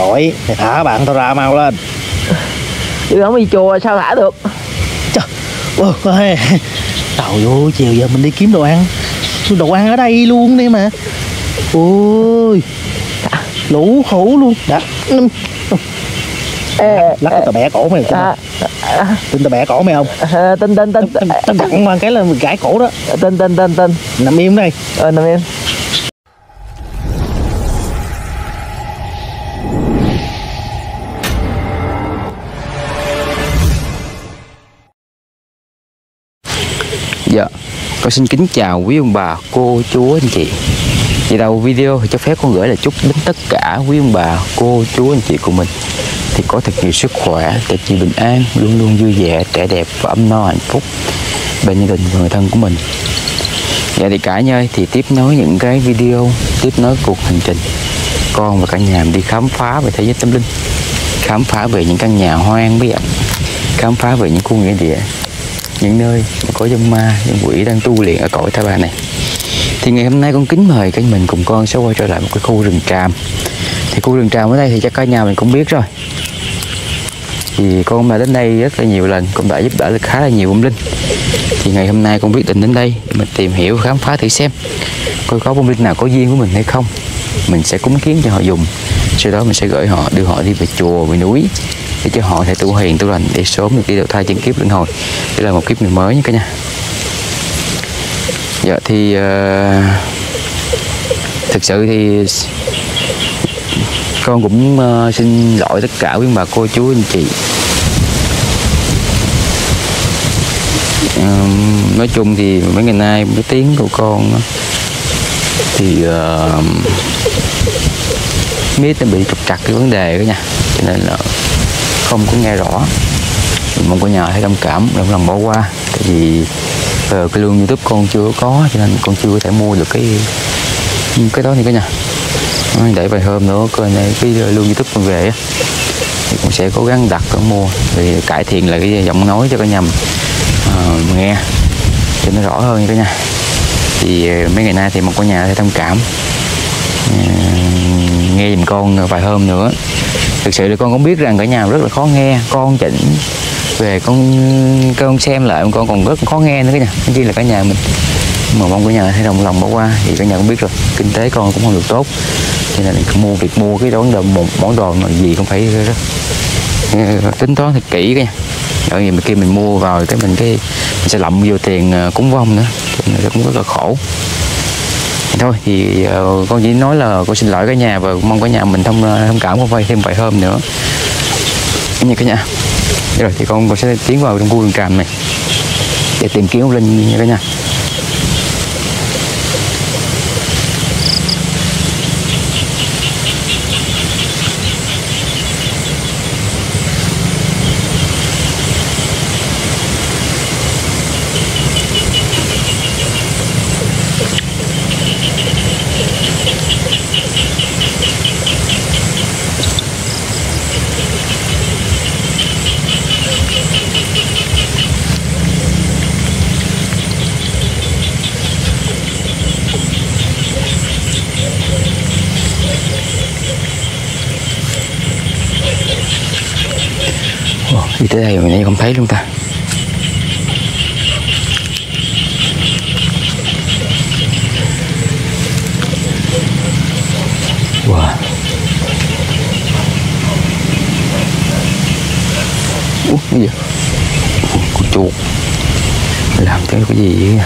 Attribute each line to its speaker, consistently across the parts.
Speaker 1: khỏi. Mày thả bạn tao ra mau lên.
Speaker 2: Chứ không đi chùa sao thả được?
Speaker 1: Trời ơi trời ơi chiều giờ mình đi kiếm đồ ăn. Đồ ăn ở đây luôn đi mà. Ôi lũ hủ luôn. Đã
Speaker 2: Ê,
Speaker 1: lắc tao bẻ cổ mày.
Speaker 2: à, à,
Speaker 1: tin tao bẻ cổ mày không?
Speaker 2: À, tin tin tin.
Speaker 1: Tao đặng qua cái là mình gãi cổ đó.
Speaker 2: Tin tin tin tin.
Speaker 1: Nằm im đây.
Speaker 2: Ờ nằm im
Speaker 3: con xin kính chào quý ông bà, cô, chú, anh chị. Thì đầu video thì cho phép con gửi là chúc đến tất cả quý ông bà, cô, chú, anh chị của mình. Thì có thật nhiều sức khỏe, thật nhiều bình an, luôn luôn vui vẻ, trẻ đẹp và ấm no hạnh phúc Bên gia đình và người thân của mình. Dạ thì cả nhơi thì tiếp nối những cái video, tiếp nối cuộc hành trình Con và cả nhà đi khám phá về thế giới tâm linh Khám phá về những căn nhà hoang bí ẩn Khám phá về những khu nghĩa địa những nơi mà có dân ma, dân quỷ đang tu luyện ở cõi ta bà này. Thì ngày hôm nay con kính mời cả mình cùng con sẽ quay trở lại một cái khu rừng tràm. Thì khu rừng tràm ở đây thì chắc cả nhà mình cũng biết rồi. Thì con đã đến đây rất là nhiều lần, cũng đã giúp đỡ được khá là nhiều bông linh. Thì ngày hôm nay con quyết định đến đây để mình tìm hiểu khám phá thử xem coi có bông linh nào có duyên của mình hay không. Mình sẽ cúng kiến cho họ dùng. Sau đó mình sẽ gửi họ đưa họ đi về chùa, về núi để cho họ thể tu hiền tu lành để sớm được đi đầu thai chân kiếp luân hồi. Đây là một kiếp người mới nha cả nhà dạ thì uh, thực sự thì con cũng uh, xin lỗi tất cả quý bà cô chú anh chị. Uh, nói chung thì mấy ngày nay cái tiếng của con thì ờ, uh, mít nó bị trục trặc cái vấn đề đó nha. Cho nên là không có nghe rõ. Mình mong cả nhà hãy thông cảm đừng lòng bỏ qua. Tại vì uh, cái lương youtube con chưa có cho nên con chưa có thể mua được cái cái đó thì cả nhà. Ờ, để vài hôm nữa coi này cái ờ, lương youtube con về thì cũng sẽ cố gắng đặt con mua. Để cải thiện lại cái giọng nói cho cả nhà uh, nghe cho nó rõ hơn cả nhà. Thì mấy ngày nay thì một cả nhà hãy thông cảm. Uh, nghe giùm con vài hôm nữa thực sự là con cũng biết rằng cả nhà rất là khó nghe. Con chỉnh về, con con xem lại, con còn rất khó nghe nữa cả nhà. Chỉ là cả nhà mình, mà mong cả nhà thấy đồng lòng bỏ qua. Thì cả nhà cũng biết rồi, kinh tế con cũng không được tốt. Cho nên là mua việc mua, cái món đồ một món đồ mà gì cũng phải rất tính toán thật kỹ cả nhà. Ở gì kia mình mua vào cái mình cái mình sẽ lậm vô tiền ờ, cúng vong nữa. Cho nên cũng rất là khổ thôi. Thì uh, con chỉ nói là con xin lỗi cả nhà và mong cả nhà mình thông ờ, thông cảm con vay thêm vài hôm nữa. Như cả nhà. Rồi thì con, con sẽ tiến vào trong khu rừng tràm này để tìm kiếm linh cả nhà. Đi tới đây mà mình không thấy luôn ta. Wow. Ủa, cái gì? Con chuột. Làm cái cái gì vậy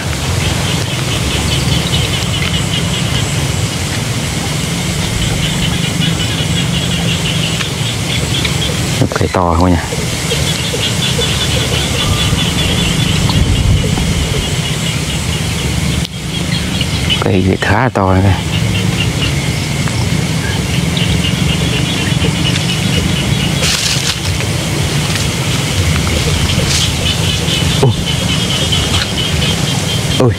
Speaker 3: cây cái to thôi nha. Thì khá là to này ôi.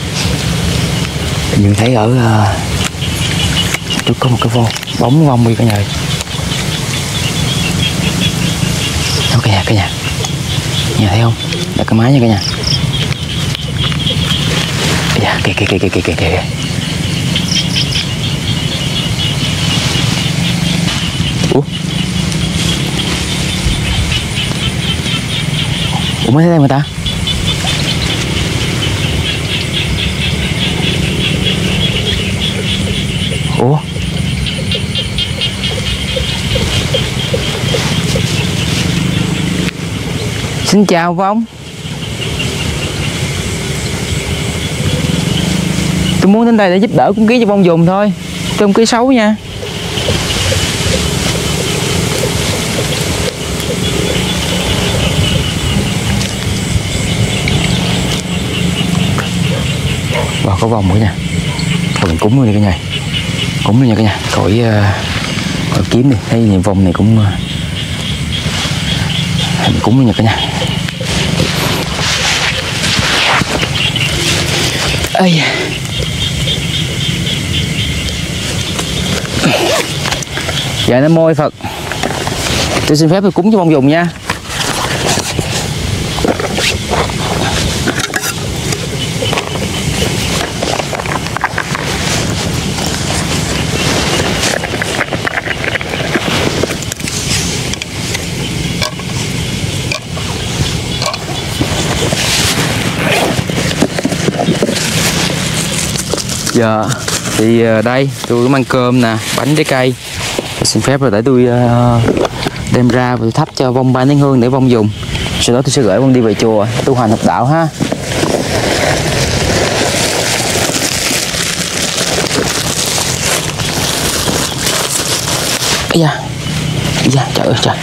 Speaker 3: Nhìn thấy ở ờ, uh, trước có một cái vô bóng vong đi cả nhà đâu cả nhà cả nhà. Nhà thấy không? Đặt cái máy nha cả nhà. Dạ kìa kìa kìa kìa kìa kìa. Ủa? Ủa, mới thế này mà ta. Ủa? Xin chào Vong Tôi muốn đến đây để giúp đỡ cũng ký cho Vong dùng thôi. Tôi không ký xấu nha. Vào có vòng nữa nha thôi mình cúng luôn đi cả nhà. Cúng luôn nha cả nhà. Khỏi uh, khỏi kiếm đi. Thấy những vòng này cũng uh, mình cúng luôn nha cả nhà. Ây dạ nó môi phật. Tôi xin phép tôi cúng cho bông dùng nha. Giờ Thì ờ, đây, tôi mang cơm nè, Bánh trái cây. Tôi Xin phép rồi để tôi ờ, đem ra và tôi thắp cho vong ba nén hương để vong dùng. Sau đó tôi sẽ gửi vong đi về chùa, tu hành học đạo ha. Ây da Ây da, trời ơi, trời.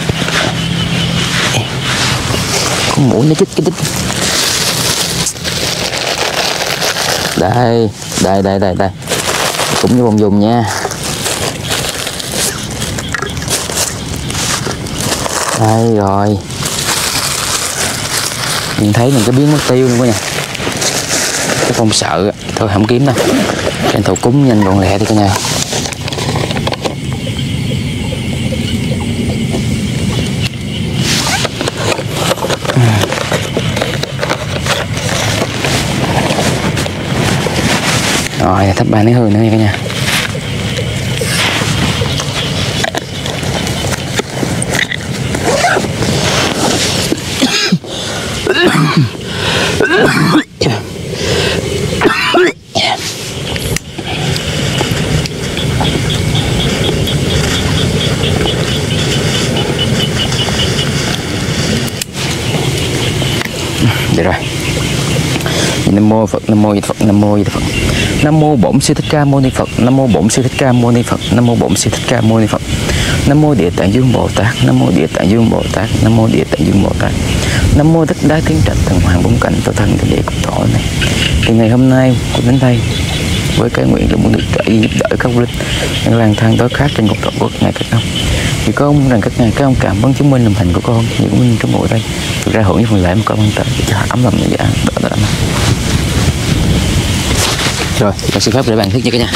Speaker 3: Con mũi nó chích, cái đít. Đây đây đây đây đây. Cũng như vòng dùng nha. Đây rồi. Nhìn thấy mình cái biến mất tiêu luôn quá nha. Cái không sợ thôi, không kiếm đâu. Tranh thủ cúng nhanh gọn lẹ đi cả nhà. Rồi thấp ba nén hương nữa nha cả nhà được rồi nam mô phật, nam mô di phật, nam mô di phật. Nam mô bổn sư thích ca mâu ni phật, nam mô bổn sư thích ca mâu ni phật, nam mô bổn sư thích ca mâu ni phật. Nam mô địa tạng dương bồ tát, nam mô địa tạng dương bồ tát, nam mô địa tạng dương bồ tát. Nam mô tất đá tiến trạch thần hoàng bốn cảnh tổ thân địa cục tổ này. Thì ngày hôm nay cũng đến đây với cái nguyện là muốn được trợ giúp đỡ các linh đang lang thang tối khác trên cục thọ quốc. Ngày các ông thì con rằng các ngài, các ông cảm ơn chứng minh lòng thành của con. Những minh trong ngồi đây, thực ra hưởng những phần lễ mà con mang tới cho ấm lòng dạ đỡ đỡ mà rồi con xin phép để bàn thức nha cả nhà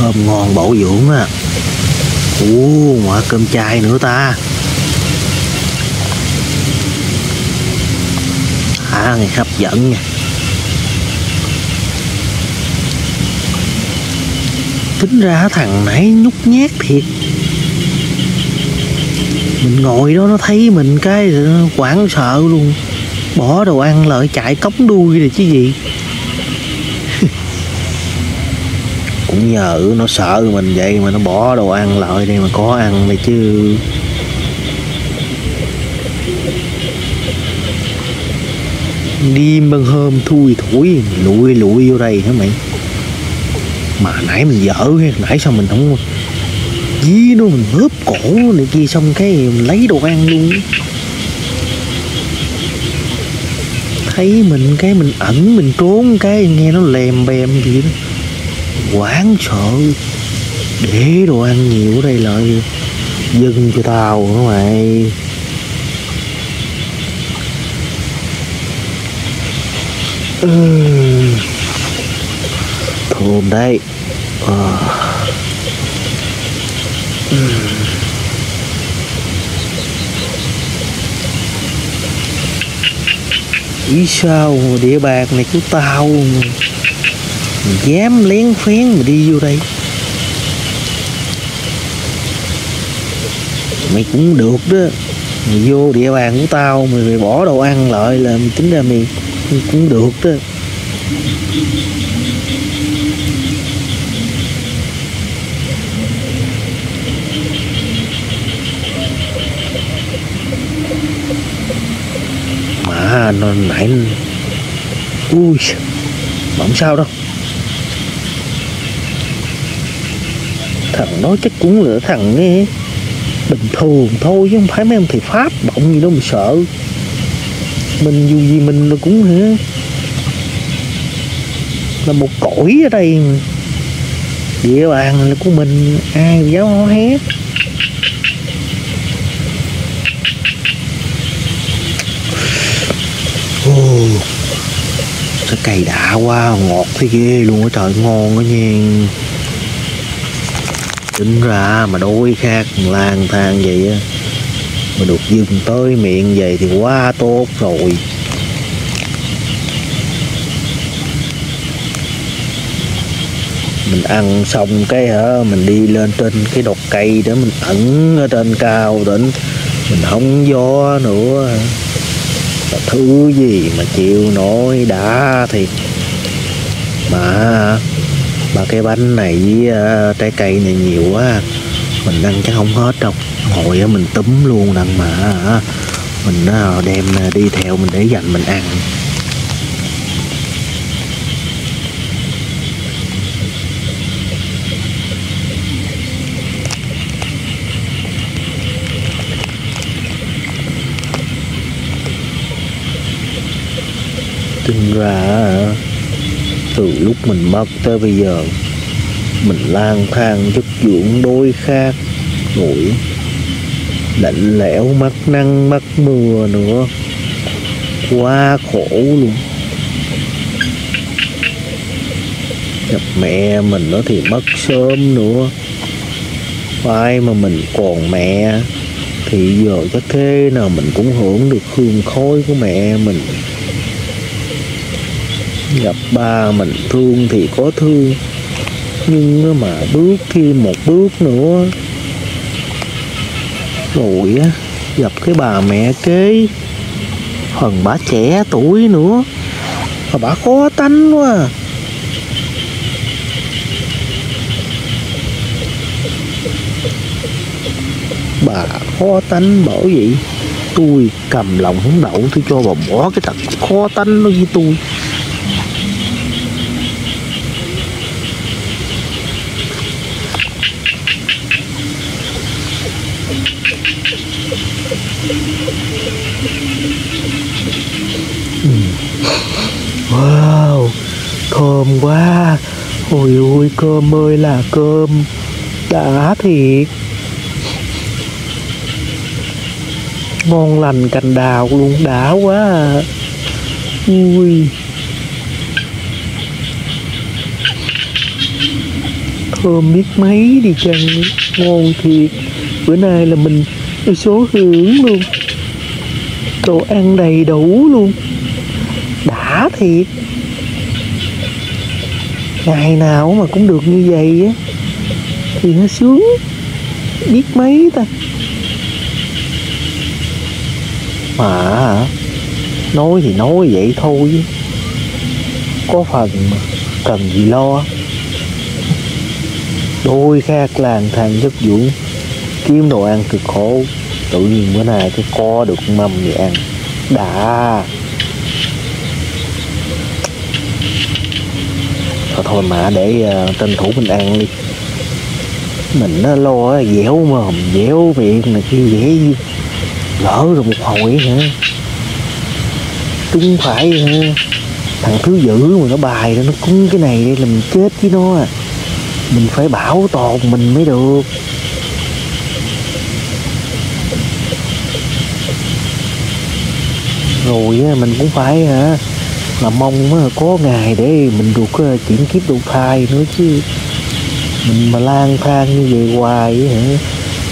Speaker 1: thơm ngon bổ dưỡng á. Ú ngoại cơm chay nữa ta. À ngày hấp dẫn nha. Tính ra thằng nãy nhút nhát thiệt. Mình ngồi đó nó thấy mình cái, nó quảng sợ luôn. Bỏ đồ ăn lại, chạy cống đuôi rồi chứ gì. Cũng nhờ, nó sợ mình vậy mà nó bỏ đồ ăn lại đây mà có ăn đây chứ. Đêm ban hôm thui thủi, lụi lụi vô đây hả mày? Mà nãy mình dở, nãy sao mình không dí nó, mình hớp cổ này kia xong cái mình lấy đồ ăn luôn. Thấy mình cái mình ẩn, mình trốn cái, nghe nó lèm bèm gì đó quán sợ để đồ ăn nhiều ở đây lại dưng cho tao hả mày ừ. thơm đấy à. ý sao địa bàn này của tao mà dám lén phén mà đi vô đây. Mày cũng được đó. Mày vô địa bàn của tao mày, mày bỏ đồ ăn lại là mày tính ra mày cũng được đó. Mà nó nãy ui mà không sao đâu. Thằng nói chắc cũng là thằng nghe bình thường thôi chứ không phải mấy ông thầy pháp bọng gì đâu mà sợ. Mình dù gì mình là cũng hả là một cõi ở đây. Mà. địa bàn là của mình ai dám hó hét. Ồ, cái cây đã quá ngọt thế ghê luôn á trời ngon á nha tính ra mà đôi khác lang thang vậy á. Mà được dừng tới miệng vậy thì quá tốt rồi. Mình ăn xong cái hả mình đi lên trên cái đọt cây để mình ẩn ở trên cao đỉnh mình không gió nữa. Là thứ gì mà chịu nổi đã thiệt mà ba cái bánh này với uh, trái cây này nhiều quá. Mình ăn chắc không hết đâu. Hồi á mình túm luôn đặng mà mình ờ, đem đi theo mình để dành mình ăn. Tính ra từ lúc mình mất tới bây giờ, mình lang thang chất dưỡng đôi khác rồi lạnh lẽo mất nắng mất mưa nữa. Quá khổ luôn. Gặp mẹ mình nó thì mất sớm nữa. Ai mà mình còn mẹ, thì giờ chắc thế nào mình cũng hưởng được hương khói của mẹ mình gặp ba mình thương thì có thương, nhưng mà bước thêm một bước nữa, rồi á gặp cái bà mẹ kế, phần bà trẻ tuổi nữa, mà bà khó tánh quá à. bà khó tánh bởi vậy, tôi cầm lòng không đậu tôi cho bà bỏ cái thật khó tánh nó với tôi thơm quá. Ôi ôi, cơm ơi là cơm. Đã thiệt Ngon lành cành đào luôn, đã quá. À. Ui. Thơm biết mấy đi chăng Ngon thiệt. Bữa nay là mình số hưởng luôn. Đồ ăn đầy đủ luôn. Đã thiệt ngày nào mà cũng được như vậy á, thì nó sướng. Biết mấy ta? Mà nói thì nói vậy thôi có phần mà cần gì lo. Đôi khác làng thang giấc dưỡng kiếm đồ ăn cực khổ, tự nhiên bữa nay cái co được mâm vậy ăn. Đã. Thôi thôi mà để ờ, uh, tranh thủ mình ăn đi. Mình nó lo á, dẻo mồm dẻo miệng này kia dễ gì lỡ rồi một hồi hả? Chúng phải hả? Thằng thứ dữ mà nó bài nó cúng cái này đây là mình chết với nó à. Mình phải bảo tồn mình mới được. Rồi á, mình cũng phải hả? Là mong có ngày để mình được ờ, chuyển kiếp đầu thai nữa chứ. Mình mà lang thang như vậy hoài hả?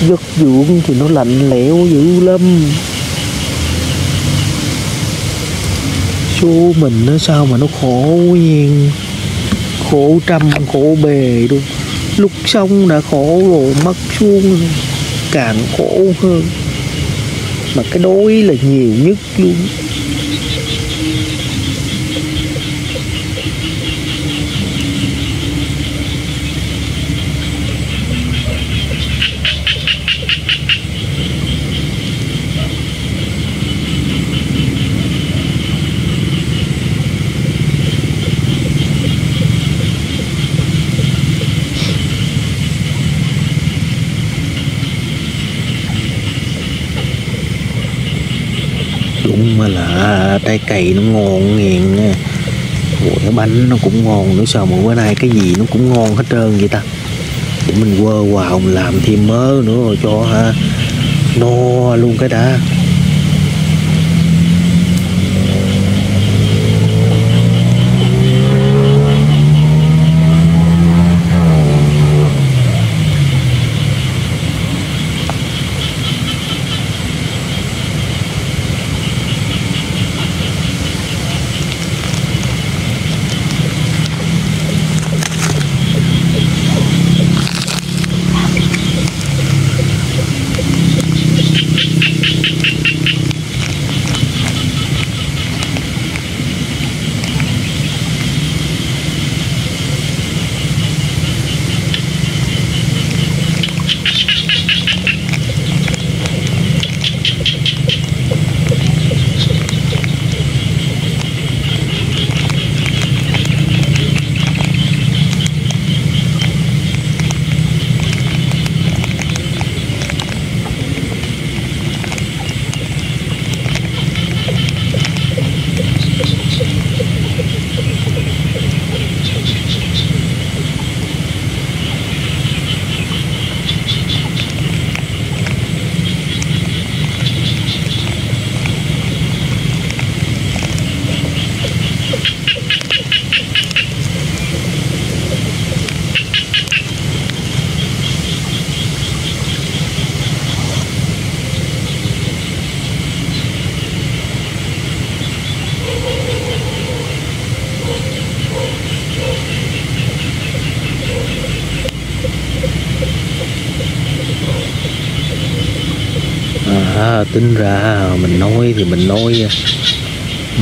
Speaker 1: Giấc dưỡng thì nó lạnh lẽo dữ lắm. Số mình nó sao mà nó khổ nhiên khổ trăm, khổ bề luôn. Lúc xong đã khổ rồi, mất xuống càng khổ hơn. Mà cái đối là nhiều nhất luôn đúng mà là trái nó ngon nghiền nha Ủa, cái bánh nó cũng ngon nữa sao mà bữa nay cái gì nó cũng ngon hết trơn vậy ta? Để mình quơ vào mình làm thêm mớ nữa rồi cho ha. No luôn cái đã à, tính ra mình nói thì mình nói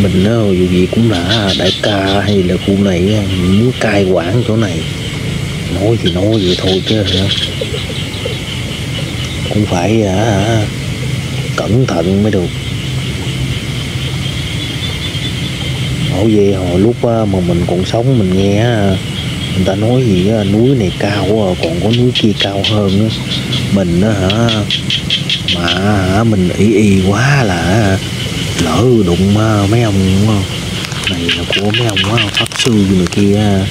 Speaker 1: mình nói dù gì cũng là đại ca hay là khu này muốn cai quản chỗ này. Nói thì nói vậy thôi chứ cũng phải à, cẩn thận mới được. Hỏi về hồi lúc mà mình còn sống mình nghe người ta nói gì núi này cao còn có núi kia cao hơn mình á hả mà mình ý y quá là lỡ đụng à, mấy ông này là của mấy ông pháp sư người kia.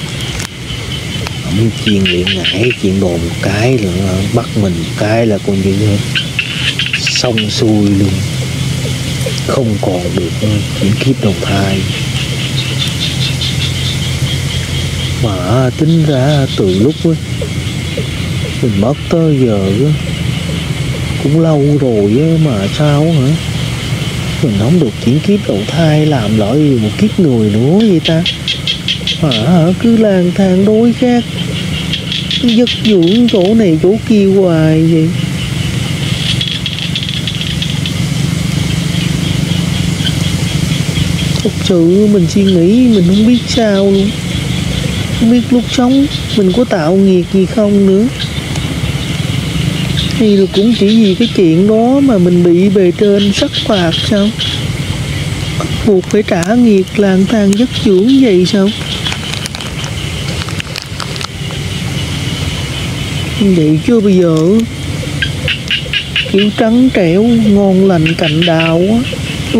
Speaker 1: Ông chiên điện ngải chuyện đồ một cái là bắt mình một cái là coi như xong xuôi luôn. Không còn được những chuyển kiếp đầu thai. Mà tính ra từ lúc mình mất tới giờ cũng lâu rồi mà sao hả? Mình không được chuyển kiếp đầu thai làm lợi một kiếp người nữa vậy ta? Mà hả? Cứ lang thang đối khác. Cứ giấc dưỡng chỗ này chỗ kia hoài vậy. Thật sự mình suy nghĩ mình không biết sao luôn. Không biết lúc sống mình có tạo nghiệp gì không nữa hay là cũng chỉ vì cái chuyện đó mà mình bị bề trên sắc phạt sao? Bắt buộc phải trả nghiệt lang thang giấc dưỡng vậy sao? Vậy chứ bây giờ? Kiểu trắng trẻo, ngon lành cành đào á.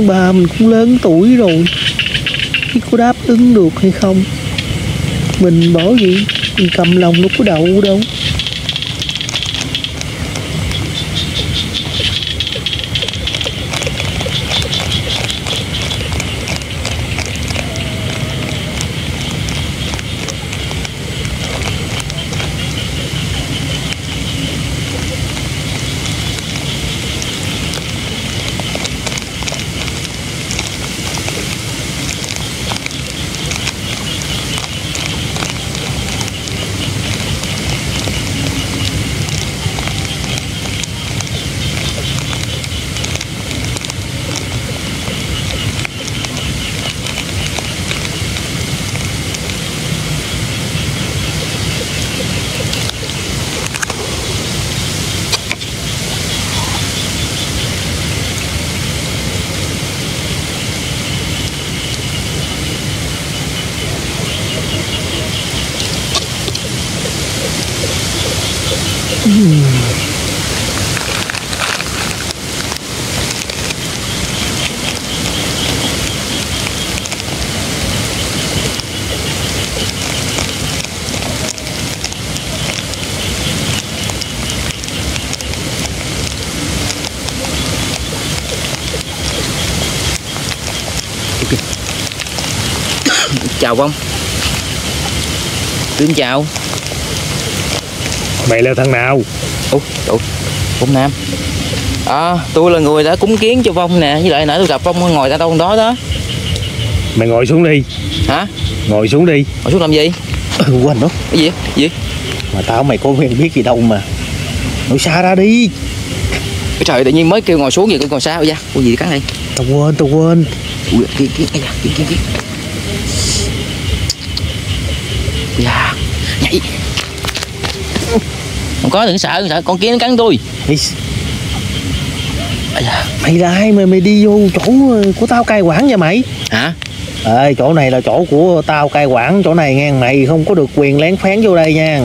Speaker 1: Bà mình cũng lớn tuổi rồi. Chứ có đáp ứng được hay không? Mình bỏ gì? Mình cầm lòng nó có đậu đâu.
Speaker 3: Chào vong Tôi xin chào
Speaker 1: Mày là thằng nào?
Speaker 3: Ủa, ủa, Vong Nam À, tôi là người đã cúng kiến cho Vong nè Với lại nãy tôi gặp Vong ngồi ra đâu đó đó
Speaker 1: Mày ngồi xuống đi
Speaker 3: Hả?
Speaker 1: Ngồi xuống đi
Speaker 3: Ngồi xuống làm gì?
Speaker 1: ừ, Quên đó
Speaker 3: Cái gì? Gì?
Speaker 1: Mà tao mày có quen biết gì đâu mà Nói xa ra đi
Speaker 3: Ôi Trời tự nhiên mới kêu ngồi xuống vậy còn sao vậy? Ủa gì cắn đây?
Speaker 1: Tao quên tao quên
Speaker 3: Ui, kia kia kia kia kia kia Dạ, nhảy. Không có đừng sợ, đừng sợ, con kia nó cắn tôi. Ây da.
Speaker 1: Mày là ai mà mày đi vô chỗ của tao cai quản vậy mày?
Speaker 3: Hả?
Speaker 1: Ê chỗ này là chỗ của tao cai quản. Chỗ này nghe mày không có được quyền lén phán vô đây nha.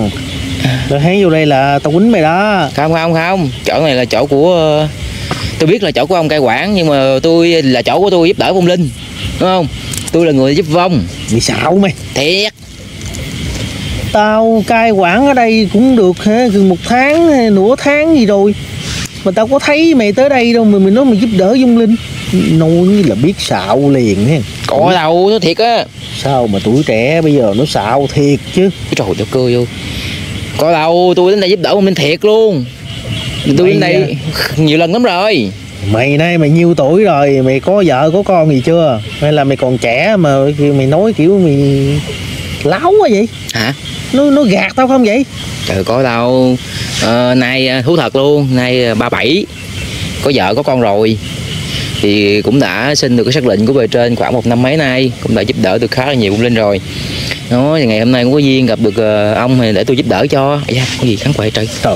Speaker 1: Rồi hén vô đây là tao quýnh mày đó.
Speaker 3: Không không không, chỗ này là chỗ của ờ, Tôi biết là chỗ của ông cai quản Nhưng mà tôi là chỗ của tôi giúp đỡ vong linh Đúng không? Tôi là người giúp vong.
Speaker 1: Mày xạo mày.
Speaker 3: Thiệt
Speaker 1: Tao cai quản ở đây cũng được hả? Gần một tháng hay nửa tháng gì rồi. Mà tao có thấy mày tới đây đâu Mà mày nói mày giúp đỡ dung linh. Nói là biết xạo liền ha
Speaker 3: Có đâu, nó thiệt á.
Speaker 1: Sao mà tuổi trẻ bây giờ nó xạo thiệt chứ?
Speaker 3: Trời ơi, cười vô. Có đâu, tôi đến đây giúp đỡ linh thiệt luôn. Tôi đến
Speaker 1: Mày
Speaker 3: đây nhiều lần lắm rồi.
Speaker 1: Mày nay mày nhiêu tuổi rồi? Mày có vợ có con gì chưa? Hay là mày còn trẻ mà mày nói kiểu mày Láo quá vậy?
Speaker 3: Hả?
Speaker 1: Nó, nó gạt tao không vậy?
Speaker 3: Trời có đâu ờ, Nay à, thú thật luôn Nay à, 37 Có vợ có con rồi. Thì cũng đã xin được cái xác lệnh của bề trên khoảng một năm mấy nay Cũng đã giúp đỡ được khá là nhiều vong linh rồi. Thì ngày hôm nay cũng có duyên gặp được ờ, ông thì để tôi giúp đỡ cho. Da, có gì kháng quậy trời.
Speaker 1: Trời.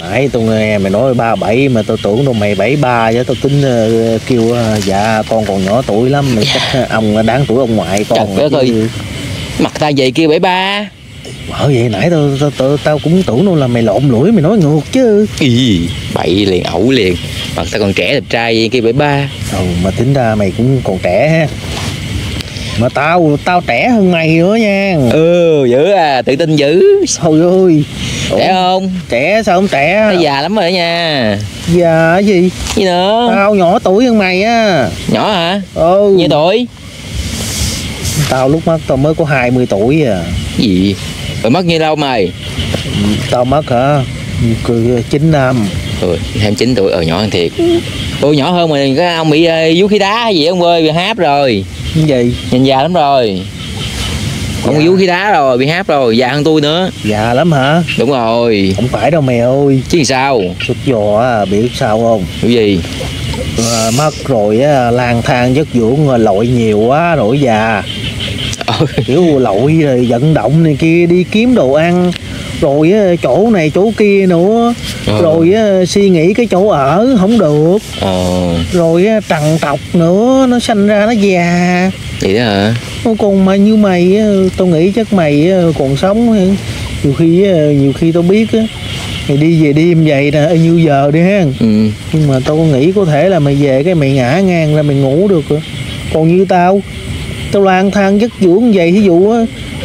Speaker 1: Nãy tôi nghe mày nói ba bảy mà tôi tưởng đâu mày bảy ba chứ tôi tính ờ, kêu ờ, dạ con còn nhỏ tuổi lắm mày chắc ờ, ông đáng tuổi ông ngoại con
Speaker 3: Trời ơi. Mặt ta vậy kia 73
Speaker 1: bởi vậy nãy tao tao, tao, tao cũng tưởng đâu là mày lộn lưỡi mày nói ngược chứ.
Speaker 3: Ý, bậy liền ẩu liền. Mặt ta còn trẻ đẹp trai vậy kia 73
Speaker 1: ừ, mà tính ra mày cũng còn trẻ ha. Mà tao tao trẻ hơn mày nữa nha.
Speaker 3: Ừ, dữ à, tự tin dữ.
Speaker 1: Thôi ơi.
Speaker 3: Trẻ không?
Speaker 1: trẻ sao không trẻ?
Speaker 3: Nó già lắm rồi nha.
Speaker 1: Già cái gì?
Speaker 3: Gì nữa?
Speaker 1: tao nhỏ tuổi hơn mày á.
Speaker 3: Nhỏ hả?
Speaker 1: ừ.
Speaker 3: Nhiêu tuổi?
Speaker 1: tao lúc mất tao mới có 20 tuổi à.
Speaker 3: Gì? Rồi mất nhiêu lâu mày?
Speaker 1: tao mất hả? Chín năm.
Speaker 3: Ừ, 29 tuổi, ờ nhỏ hơn thiệt. Ôi nhỏ hơn mà cái ông bị uh, vú khí đá hay gì ông ơi, bị háp rồi.
Speaker 1: Cái gì?
Speaker 3: Nhìn già lắm rồi. Ông
Speaker 1: Dạ.
Speaker 3: vú khí đá rồi, bị háp rồi, già hơn tôi nữa.
Speaker 1: Già lắm hả?
Speaker 3: Đúng rồi.
Speaker 1: Không phải đâu mày ơi.
Speaker 3: Chứ sao?
Speaker 1: xuất giò á biết sao không?
Speaker 3: Cái gì?
Speaker 1: à, mất rồi á lang thang giấc dưỡng lội nhiều quá rồi già
Speaker 3: Ờ,
Speaker 1: kiểu lội rồi vận động này kia đi kiếm đồ ăn rồi á, chỗ này chỗ kia nữa.
Speaker 3: Ờ.
Speaker 1: rồi suy nghĩ cái chỗ ở không được.
Speaker 3: Ờ,
Speaker 1: rồi á, trằn trọc nữa nó sanh ra nó già.
Speaker 3: Vậy đó hả?
Speaker 1: Còn mà như mày á, tao nghĩ chắc mày còn sống nhiều khi nhiều khi tao biết á mày đi về đêm vậy nè như giờ đi ha.
Speaker 3: Ừ,
Speaker 1: nhưng mà tao nghĩ có thể là mày về cái mày ngã ngang ra mày ngủ được rồi. còn như tao tao lang thang giấc dưỡng vậy ví dụ á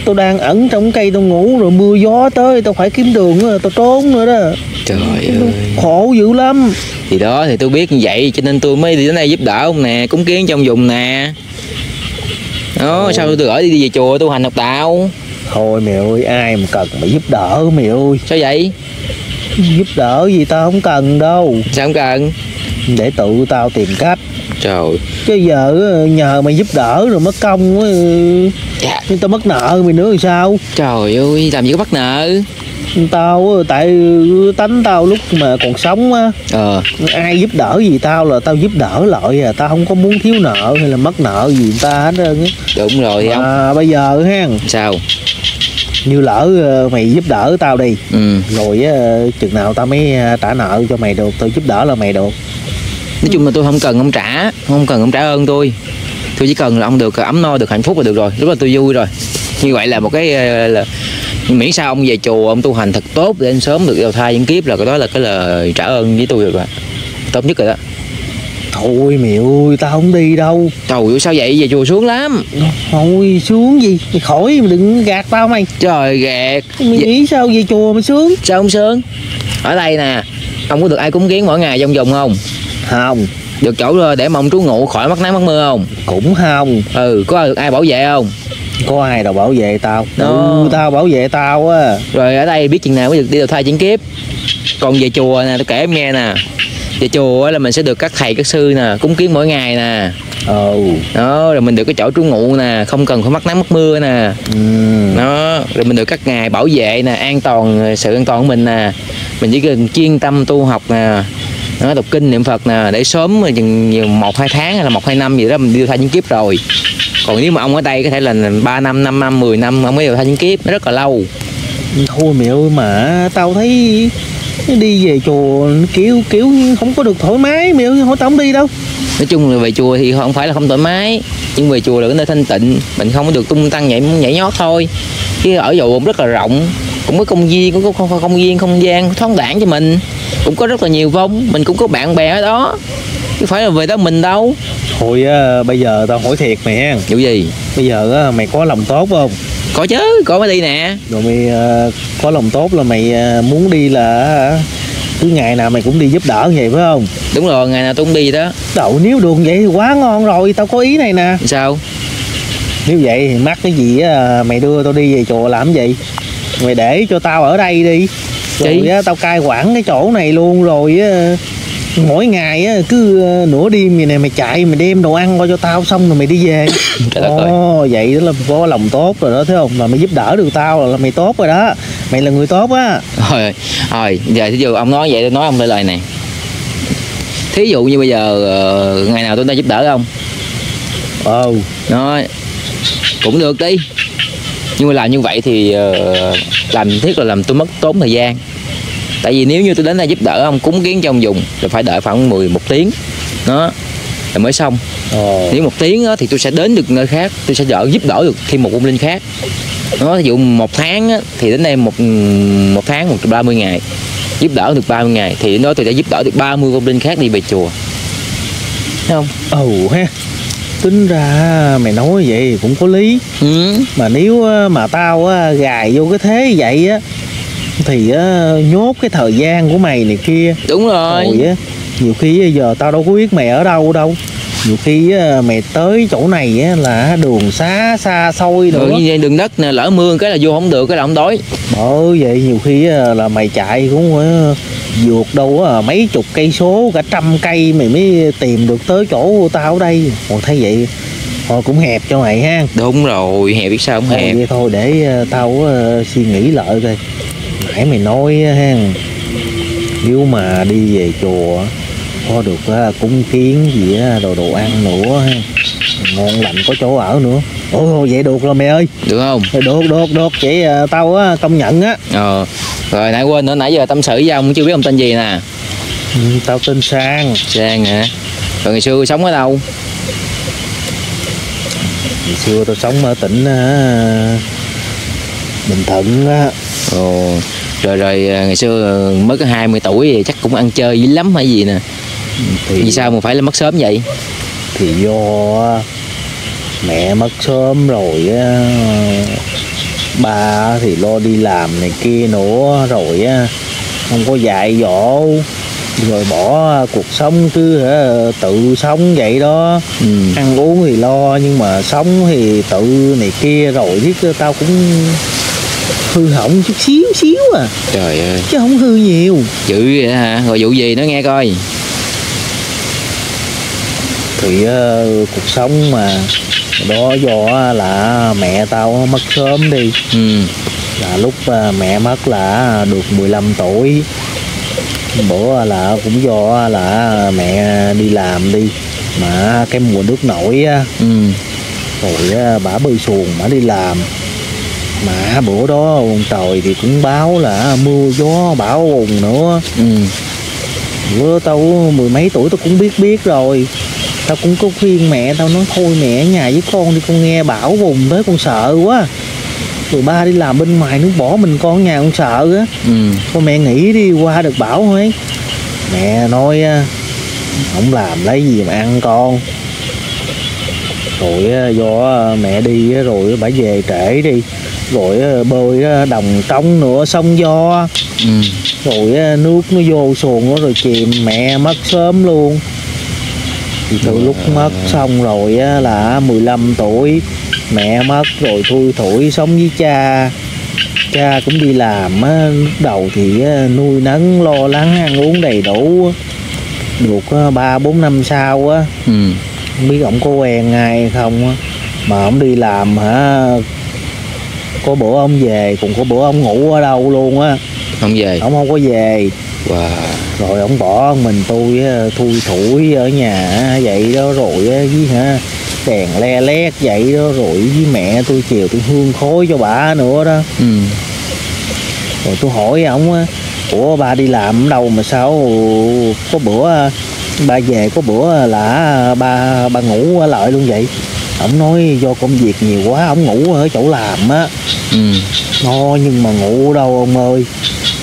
Speaker 1: tao đang ẩn trong cây tao ngủ rồi mưa gió tới tao phải kiếm đường á, tao trốn nữa đó.
Speaker 3: Trời ơi.
Speaker 1: khổ dữ lắm.
Speaker 3: Thì đó thì tôi biết như vậy cho nên tôi mới đi đến đây giúp đỡ ông nè Cúng kiến trong vùng nè. Đó, sao tôi ở đi, đi về chùa tu hành học đạo?
Speaker 1: Thôi mày ơi ai mà cần mày giúp đỡ mày ơi.
Speaker 3: Sao vậy?
Speaker 1: giúp đỡ gì tao không cần đâu.
Speaker 3: Sao không cần?
Speaker 1: để tự tao tìm cách
Speaker 3: Trời.
Speaker 1: Chứ giờ á, nhờ mày giúp đỡ rồi mất công á,
Speaker 3: dạ,
Speaker 1: tao mất nợ mày nữa thì sao?
Speaker 3: Trời ơi, làm gì có bắt nợ.
Speaker 1: Tao tại tánh tao lúc mà còn sống á.
Speaker 3: Ờ,
Speaker 1: ai giúp đỡ gì tao là tao giúp đỡ lại à tao không có muốn thiếu nợ hay là mất nợ gì người ta hết trơn á.
Speaker 3: Đúng rồi
Speaker 1: mà bây giờ ha
Speaker 3: Sao?
Speaker 1: như lỡ ờ, mày giúp đỡ tao đi.
Speaker 3: Ừ,
Speaker 1: rồi chừng nào tao mới ờ, trả nợ cho mày được tao giúp đỡ là mày được
Speaker 3: nói chung là tôi không cần ông trả Không cần ông trả ơn tôi. Tôi chỉ cần là ông được ấm no, được hạnh phúc là được rồi. Lúc là tôi vui rồi. Như vậy là một cái ờ, là miễn sao ông về chùa ông tu hành thật tốt để anh sớm được đầu thai những kiếp là cái đó là cái lời trả ơn với tôi được rồi tốt nhất rồi đó.
Speaker 1: Thôi mày ơi tao không đi đâu.
Speaker 3: Trời ơi sao vậy? Về chùa sướng lắm.
Speaker 1: Thôi xuống gì? Mày khỏi mày đừng gạt tao mày.
Speaker 3: Trời ghẹt
Speaker 1: mày
Speaker 3: Dạ.
Speaker 1: nghĩ sao về chùa mà sướng?
Speaker 3: Sao không sướng? Ở đây nè ông có được ai cúng kiến mỗi ngày trong vòng không
Speaker 1: không.
Speaker 3: Được chỗ để mong trú ngụ khỏi mắc nắng mắc mưa không?
Speaker 1: Cũng không.
Speaker 3: Ừ có được ai bảo vệ không?
Speaker 1: Có ai đâu bảo vệ tao.
Speaker 3: Đó.
Speaker 1: ừ, tao bảo vệ tao á.
Speaker 3: Rồi ở đây biết chừng nào mới được đi đầu thai chuyển kiếp. Còn về chùa nè tôi kể em nghe nè. Về chùa á là mình sẽ được các thầy các sư nè cúng kiến mỗi ngày nè.
Speaker 1: Ồ.
Speaker 3: Đó rồi mình được cái chỗ trú ngụ nè không cần phải mắc nắng mắc mưa nè.
Speaker 1: Ừ.
Speaker 3: đó rồi mình được các ngài bảo vệ nè an toàn sự an toàn của mình nè. Mình chỉ cần chuyên tâm tu học nè đó, đọc kinh niệm phật nè để sớm chừng nhiều một hai tháng hay là một hai năm gì đó mình đi đầu thai chuyển kiếp rồi. Còn nếu mà ông ở đây có thể là 3 năm 5 năm 10 năm ông mới đầu thai chuyển kiếp nó rất là lâu.
Speaker 1: Thôi mẹ ơi mà tao thấy đi về chùa kiểu kiểu không có được thoải mái mẹ ơi hỏi tao không đi đâu.
Speaker 3: Nói chung là về chùa thì không phải là không thoải mái nhưng về chùa là cái nơi thanh tịnh mình không có được tung tăng nhảy nhảy nhót thôi. Chứ ở chùa cũng rất là rộng cũng có công viên cũng có không, công viên không gian thoáng đẳng cho mình cũng có rất là nhiều vong mình cũng có bạn bè ở đó. Chứ phải là về đó mình đâu.
Speaker 1: Thôi á, bây giờ tao hỏi thiệt mày ha.
Speaker 3: Vụ gì?
Speaker 1: Bây giờ á, mày có lòng tốt không?
Speaker 3: Có chứ có mới đi nè.
Speaker 1: Rồi mày ờ, có lòng tốt là mày ờ, muốn đi là cứ ngày nào mày cũng đi giúp đỡ như vậy phải không?
Speaker 3: Đúng rồi ngày nào tôi cũng đi đó.
Speaker 1: Đậu nếu được vậy thì quá ngon rồi tao có ý này nè.
Speaker 3: Sao?
Speaker 1: Nếu vậy thì mắc cái gì á mày đưa tao đi về chùa làm gì? Mày để cho tao ở đây đi rồi
Speaker 3: Chi?
Speaker 1: á, tao cai quản cái chỗ này luôn rồi á. Mỗi ngày á cứ ờ, nửa đêm vậy nè mày chạy mày đem đồ ăn qua cho tao xong rồi mày đi về. Ồ vậy đó là có lòng tốt rồi đó thấy không? Là mày giúp đỡ được tao là, mày tốt rồi đó. Mày là người tốt á.
Speaker 3: Thôi thôi giờ thí dụ ông nói vậy tôi nói ông lại lời này. Thí dụ như bây giờ ờ, ngày nào tôi đã giúp đỡ ông.
Speaker 1: Ồ.
Speaker 3: Nó cũng được đi nhưng mà làm như vậy thì ờ, làm thiết là làm tôi mất tốn thời gian. Tại vì nếu như tôi đến đây giúp đỡ ông cúng kiến cho ông dùng thì phải đợi khoảng 10 một tiếng. Đó rồi mới xong.
Speaker 1: Ồ
Speaker 3: nếu một tiếng á, thì tôi sẽ đến được nơi khác tôi sẽ đỡ giúp đỡ được thêm một ông linh khác. Nó ví dụ một tháng á, thì đến đây một một tháng 130 ngày. Giúp đỡ được 30 ngày thì đó tôi sẽ giúp đỡ được 30 ông linh khác đi về chùa. Thấy không?
Speaker 1: Ồ ha tính ra mày nói vậy cũng có lý.
Speaker 3: Ừ.
Speaker 1: mà nếu á, mà tao á, gài vô cái thế vậy á thì á, nhốt cái thời gian của mày này kia.
Speaker 3: Đúng rồi.
Speaker 1: Rồi nhiều khi giờ tao đâu có biết mày ở đâu đâu. Nhiều khi mày tới chỗ này là đường xá xa xôi nữa.
Speaker 3: như vậy đường đất nè lỡ mưa cái là vô không được cái là không đói.
Speaker 1: Bởi vậy nhiều khi là mày chạy cũng vượt đâu á, mấy chục cây số cả trăm cây mày mới tìm được tới chỗ tao ở đây. Còn thấy vậy thôi cũng hẹp cho mày ha.
Speaker 3: Đúng rồi hẹp biết sao không
Speaker 1: thôi
Speaker 3: hẹp.
Speaker 1: vậy thôi để ờ, tao ờ, suy nghĩ lại coi. Nãy mày nói á, ha nếu mà đi về chùa có được ờ, cúng kiến gì á, đồ đồ ăn nữa ha ngon lành có chỗ ở nữa. Ồ vậy được rồi mày ơi.
Speaker 3: Được không?
Speaker 1: Được được được vậy ờ, tao á, công nhận á.
Speaker 3: Ờ rồi nãy quên nữa nãy giờ tâm sự với ông chưa biết ông tên gì nè.
Speaker 1: Ừ, tao tên sang.
Speaker 3: Sang hả? Rồi ngày xưa sống ở đâu?
Speaker 1: Ngày xưa tao sống ở tỉnh ờ, bình thuận á.
Speaker 3: Ồ, rồi rồi à, ngày xưa à, mới có 20 tuổi thì chắc cũng ăn chơi dữ lắm hay gì nè.
Speaker 1: Thì
Speaker 3: vì sao mà phải là mất sớm vậy?
Speaker 1: thì do mẹ mất sớm rồi á ba thì lo đi làm này kia nữa rồi không có dạy dỗ rồi bỏ cuộc sống cứ tự sống vậy đó.
Speaker 3: Ừ.
Speaker 1: ăn uống thì lo nhưng mà sống thì tự này kia rồi biết tao cũng hư hỏng chút xíu xíu à.
Speaker 3: Trời ơi.
Speaker 1: Chứ không hư nhiều.
Speaker 3: Dữ vậy hả? Rồi vụ gì nói nghe coi.
Speaker 1: Thì ờ, cuộc sống mà đó do là mẹ tao mất sớm đi.
Speaker 3: Ừ.
Speaker 1: Là lúc à, mẹ mất là được 15 tuổi. Bữa là cũng do là mẹ đi làm đi mà cái mùa nước nổi á.
Speaker 3: Ừ.
Speaker 1: Rồi á, bả bơi xuồng bả đi làm. Mà bữa đó ông trời thì cũng báo là mưa gió bão bùng nữa.
Speaker 3: Ừ.
Speaker 1: Bữa tao mười mấy tuổi tao cũng biết biết rồi tao cũng có khuyên mẹ tao nói thôi mẹ ở nhà với con đi con nghe bão bùng tới con sợ quá. Rồi ba đi làm bên ngoài nó bỏ mình con ở nhà con sợ á.
Speaker 3: Ừ.
Speaker 1: Con mẹ nghĩ đi qua được bão thôi. Mẹ nói á, không làm lấy gì mà ăn con. Rồi á, do mẹ đi rồi bà về trễ đi. Rồi bơi đồng trống nữa sông do.
Speaker 3: Ừ.
Speaker 1: Rồi nước nó vô xuồng rồi chìm mẹ mất sớm luôn từ lúc mất xong rồi á, là 15 tuổi mẹ mất rồi thui thủi sống với cha. Cha cũng đi làm á lúc đầu thì á, nuôi nấng lo lắng ăn uống đầy đủ. Được ba bốn năm sau á
Speaker 2: ừ.
Speaker 1: không biết ổng có quen ai không á. Mà ổng đi làm hả có bữa ông về còn có bữa ông ngủ ở đâu luôn á.
Speaker 2: Không về?
Speaker 1: Ổng không có về
Speaker 2: wow
Speaker 1: rồi ông bỏ mình tôi á, thui thủi ở nhà á, vậy đó rồi á, với hả đèn le lét vậy đó rồi với mẹ tôi chiều tôi hương khói cho bà nữa đó.
Speaker 2: Ừ.
Speaker 1: Rồi tôi hỏi ổng á ủa ba đi làm ở đâu mà sao có bữa ba về có bữa là ba ba ngủ ở lại luôn vậy? Ổng nói do công việc nhiều quá ổng ngủ ở chỗ làm á.
Speaker 2: Ừ.
Speaker 1: No nhưng mà ngủ đâu ông ơi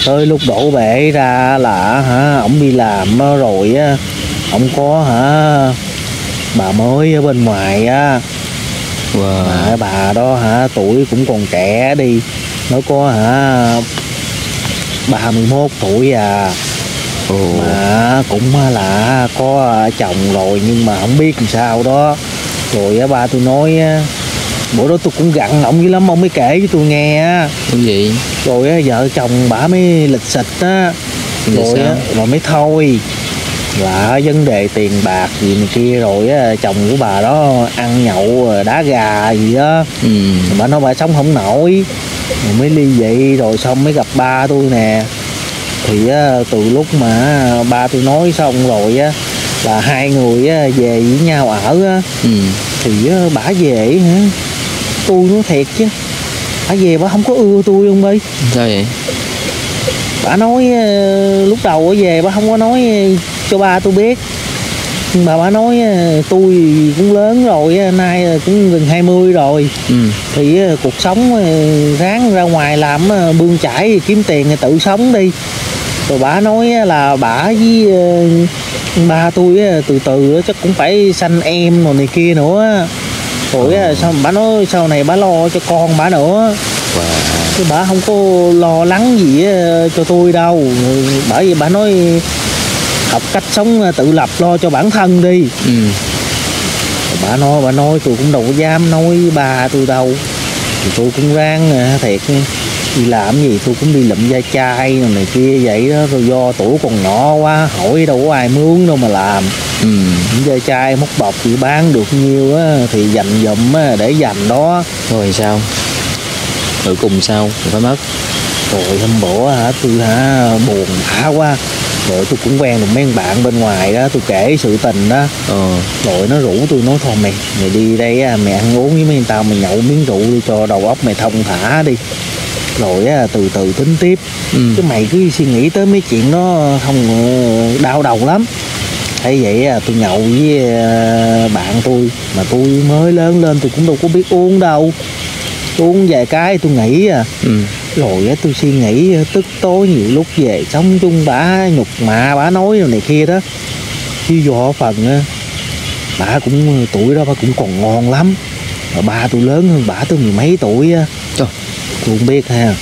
Speaker 1: tới lúc đổ bể ra là hả ổng đi làm rồi á ổng có hả bà mới ở bên ngoài á.
Speaker 2: Wow.
Speaker 1: Mà bà đó hả tuổi cũng còn trẻ đi nó có hả 31 tuổi à.
Speaker 2: Ồ.
Speaker 1: Mà cũng là có chồng rồi nhưng mà không biết làm sao đó. Rồi á ba tôi nói á, bữa đó tôi cũng gặn ổng dữ lắm ông mới kể cho tôi nghe á.
Speaker 2: Cái gì?
Speaker 1: Rồi á, vợ chồng bả mới lịch xịch á. Rồi á, rồi mới thôi. Là vấn đề tiền bạc gì này kia rồi á, chồng của bà đó ăn nhậu đá gà gì đó
Speaker 2: ừ.
Speaker 1: Rồi bà nói bà sống không nổi. Rồi mới ly dị rồi xong mới gặp ba tôi nè. Thì á, từ lúc mà ba tôi nói xong rồi á là hai người á, về với nhau ở á,
Speaker 2: ừ.
Speaker 1: Thì á, bả về hả tôi nói thiệt chứ. Bả về bả không có ưa tôi không ơi
Speaker 2: sao vậy?
Speaker 1: Bà nói ờ, lúc đầu ở về bà không có nói ờ, cho ba tôi biết. Nhưng mà bà nói ờ, tôi cũng lớn rồi nay cũng gần 20 rồi.
Speaker 2: Ừ.
Speaker 1: Thì cuộc sống ráng ra ngoài làm bươn chải kiếm tiền thì tự sống đi. Rồi bà nói là bà với ba tôi từ từ chắc cũng phải sanh em rồi này kia nữa rồi ờ, sao bà nói sau này bà lo cho con bà nữa?
Speaker 2: Wow
Speaker 1: chứ bà không có lo lắng gì ờ, cho tôi đâu. Bởi vì bà nói học cách sống ờ, tự lập lo cho bản thân đi.
Speaker 2: Ừ.
Speaker 1: Bà nói bà nói tôi cũng đâu có dám nói với bà tôi đâu. Thì tôi cũng ráng ờ, thiệt đi làm gì tôi cũng đi lụm da chai này kia vậy đó. Rồi do tuổi còn nhỏ quá hỏi đâu có ai mướn đâu mà làm
Speaker 2: ừ
Speaker 1: da chai móc bọc thì bán được nhiêu á thì dành dụm á để dành đó.
Speaker 2: Rồi sao? Rồi cùng sao? Rồi phải mất.
Speaker 1: Rồi hôm bữa hả tôi hả buồn bã quá. Rồi tôi cũng quen được mấy bạn bên ngoài đó tôi kể sự tình đó.
Speaker 2: Ờ.
Speaker 1: Rồi nó rủ tôi nói thôi mày mày đi đây á, mày ăn uống với mấy người tao mày nhậu miếng rượu đi cho đầu óc mày thông thả đi. Rồi á, từ từ tính tiếp.
Speaker 2: Ừ.
Speaker 1: Chứ mày cứ suy nghĩ tới mấy chuyện đó không ờ, đau đầu lắm thấy vậy á, tôi nhậu với ờ, bạn tôi mà tôi mới lớn lên tôi cũng đâu có biết uống đâu. Tôi uống vài cái tôi nghĩ à
Speaker 2: ừ.
Speaker 1: rồi á tôi suy nghĩ tức tối nhiều lúc về sống chung bả nhục mạ bả nói rồi này kia đó. Chứ do phần bả cũng tuổi đó bả cũng còn ngon lắm. Mà ba tôi lớn hơn bả tới mười mấy tuổi á. Tôi không biết ha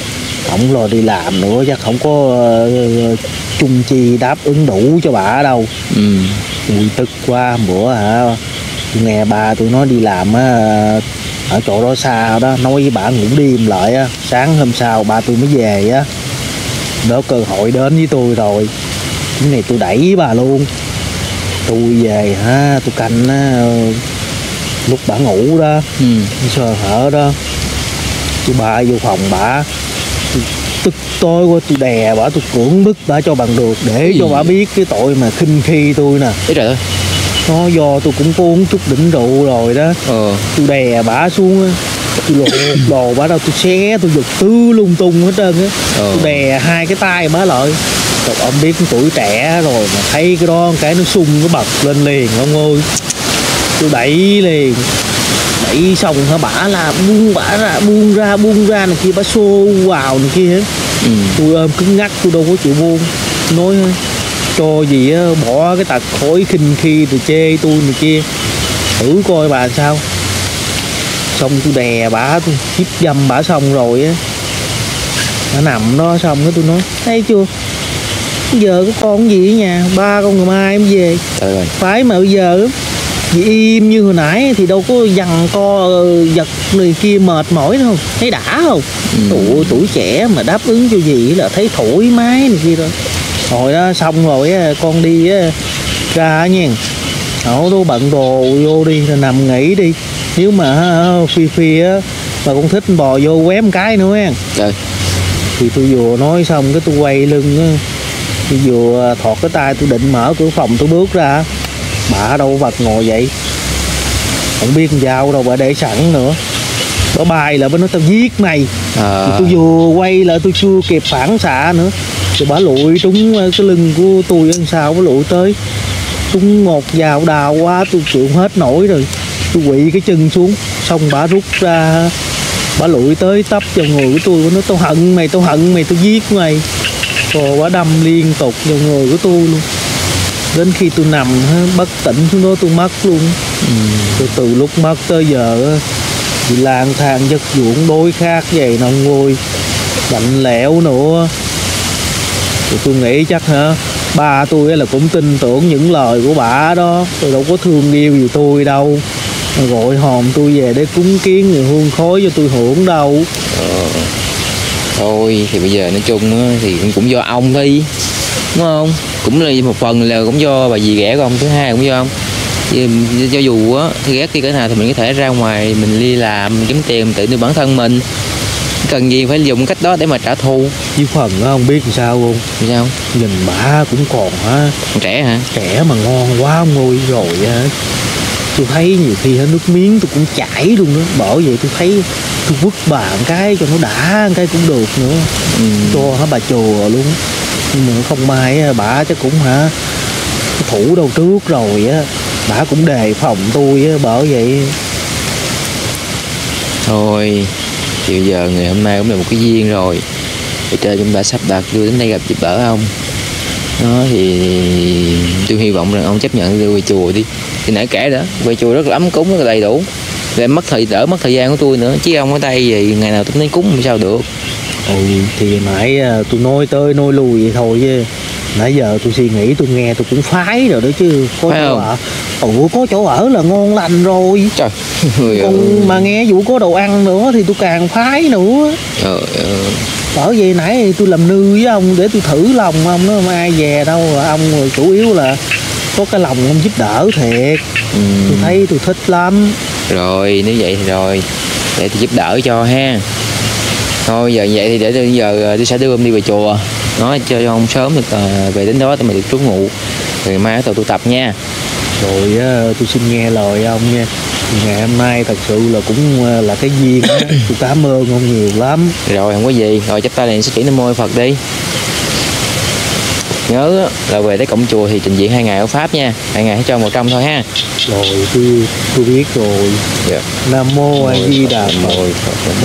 Speaker 1: không lo đi làm nữa chắc không có ờ, chung chi đáp ứng đủ cho bả đâu.
Speaker 2: Ừ.
Speaker 1: Tôi tức quá bữa hả tôi nghe ba tôi nói đi làm á ở chỗ đó xa đó nói với bà ngủ đêm lại á sáng hôm sau ba tôi mới về á đó cơ hội đến với tôi rồi. Cái này tôi đẩy bà luôn. Tôi về ha tôi canh á lúc bà ngủ đó
Speaker 2: ừ.
Speaker 1: sơ hở đó. Tôi ba vô phòng bà tôi tức tối quá tôi đè bà tôi cưỡng bức bà cho bằng được để
Speaker 2: Cái
Speaker 1: cho bà biết cái tội mà khinh khi tôi nè.
Speaker 2: Ý trời ơi.
Speaker 1: Nó do tôi cũng có uống chút đỉnh rượu rồi đó.
Speaker 2: Ờ.
Speaker 1: Tôi đè bả xuống á tôi lột đồ bả đâu tôi xé tôi giật tứ lung tung hết trơn á.
Speaker 2: Ờ.
Speaker 1: Tôi đè hai cái tay bả lại. Rồi ông biết tuổi trẻ rồi mà thấy cái đó cái nó sung nó bật lên liền ông ơi. Tôi đẩy liền đẩy xong hả? Bả là buông bả ra buông ra buông ra này kia bả xô vào này kia hết
Speaker 2: ừ.
Speaker 1: Tôi ôm cứng ngắc tôi đâu có chịu buông. Nói cho gì á bỏ cái tật khỏi khinh khi rồi chê tôi này kia. Thử coi bà sao. Xong tôi đè bả tôi hiếp dâm bả xong rồi á. Nó nằm đó xong cái tôi nói thấy chưa? Giờ có con gì ở nhà? Ba con ngày mai em về.
Speaker 2: Trời ơi.
Speaker 1: Phải mà bây giờ vì im như hồi nãy thì đâu có dằn co ờ, giật người kia mệt mỏi đâu. Thấy đã không? Tuổi tuổi trẻ mà đáp ứng cho gì là thấy thoải mái này kia rồi rồi đó xong rồi con đi á, ra nha. Ổ tôi bận đồ vô đi rồi nằm nghỉ đi. Nếu mà phi phi á mà con thích bò vô quém một cái nữa nha.
Speaker 3: Trời.
Speaker 1: thì tôi vừa nói xong cái tôi quay lưng á. Tôi vừa thọt cái tay tôi định mở cửa phòng tôi bước ra bà đâu vật ngồi vậy. Không biết dao đâu bà để sẵn nữa. Bà bài là bà nói tao giết mày. Thì tôi vừa quay lại tôi chưa kịp phản xạ nữa. Thì bà lụi trúng ờ, cái lưng của tôi làm sao bà lụi tới. Trúng ngọt vào đào quá tôi chịu hết nổi rồi. Tôi quỵ cái chân xuống xong bà rút ra. Bà lụi tới tấp vào người của tôi nói tao hận mày tao hận mày tao giết mày. Rồi bà đâm liên tục vào người của tôi luôn đến khi tôi nằm bất tỉnh xuống đó tôi mất luôn. Rồi từ lúc mất tới giờ thì lang thang giấc dưỡng đối khác vậy nè ông ơi lạnh lẽo nữa. Thì tôi nghĩ chắc hả ba tôi là cũng tin tưởng những lời của bà đó. Tôi đâu có thương yêu gì tôi đâu. Gọi hòm tôi về để cúng kiến người hương khói cho tôi hưởng đâu.
Speaker 3: Thôi thì bây giờ nói chung thì cũng do ông đi đúng không cũng là một phần là cũng do bà dì ghẻ của ông thứ hai cũng do ông. Chứ- cho dù á thì ghét đi cỡ nào thì mình có thể ra ngoài mình đi làm mình kiếm tiền mình tự nuôi bản thân mình. Cần gì phải dùng cách đó để mà trả thù.
Speaker 1: Với phần á không biết làm sao không?
Speaker 3: Vì sao?
Speaker 1: Nhìn bà cũng còn
Speaker 3: còn trẻ hả?
Speaker 1: trẻ mà ngon quá ông ơi rồi á. Tôi thấy nhiều khi hết nước miếng tôi cũng chảy luôn đó bởi vậy tôi thấy tôi vứt bà một cái cho nó đã một cái cũng được nữa.
Speaker 3: Ừ.
Speaker 1: cho hả bà chùa luôn nhưng mà không may bà chắc cũng hả thủ đâu trước rồi á. Bà cũng đề phòng tôi á bởi vậy.
Speaker 3: Thôi, thì giờ ngày hôm nay cũng là một cái duyên rồi. Để trên chúng ta sắp đặt đưa đến đây gặp giúp đỡ ông đó, thì tôi hy vọng rằng ông chấp nhận đưa về chùa đi. Thì nãy kể đó về chùa rất là ấm cúng, rất là đầy đủ. Để mất thời, đỡ mất thời gian của tôi nữa. Chứ ông ở đây thì ngày nào tôi cũng đến cúng làm sao được
Speaker 1: ừ thì nãy à, tôi nói tới nói lui vậy thôi chứ. Nãy giờ tôi suy nghĩ tôi nghe tôi cũng phái rồi đó chứ. Có
Speaker 3: Phải
Speaker 1: chỗ
Speaker 3: không?
Speaker 1: ở. Ủa có chỗ ở là ngon lành rồi.
Speaker 3: Trời
Speaker 1: còn mà nghe vụ có đồ ăn nữa thì tôi càng phái nữa.
Speaker 3: Trời ơi.
Speaker 1: bởi vậy nãy tôi làm nư với ông để tôi thử lòng ông mà ai về đâu. Ông rồi chủ yếu là có cái lòng ông giúp đỡ thiệt.
Speaker 3: Ừ.
Speaker 1: tôi thấy tôi thích lắm.
Speaker 3: Rồi nếu vậy thì rồi. Để tôi giúp đỡ cho ha thôi giờ vậy thì để tôi giờ ờ, tôi sẽ đưa ông đi về chùa. Nói cho ông sớm được ờ, về đến đó thì mình được trú ngụ. Rồi mai đầu tu tập nha.
Speaker 1: Rồi á, tôi xin nghe lời ông nha. Ngày hôm nay thật sự là cũng là cái duyên tôi cảm ơn ông nhiều lắm.
Speaker 3: Rồi không có gì. Rồi chắp tay liền sẽ chỉ nam mô phật đi nhớ là về tới cổng chùa thì trình diện hai ngày ở pháp nha hai ngày hãy cho một trăm thôi ha
Speaker 1: rồi tôi tôi biết rồi
Speaker 3: Dạ.
Speaker 1: nam mô a di đà phật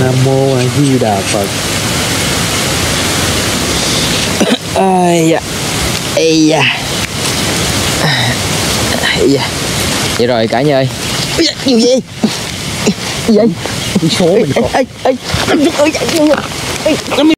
Speaker 1: nam mô a di đà phật
Speaker 3: Ây da. Ây da. Ây da. Vậy rồi cả nhà ơi. Nhiều gì? Gì vậy?
Speaker 1: số mình
Speaker 3: Ê, ê, ê. Ê, ê, ê, ê.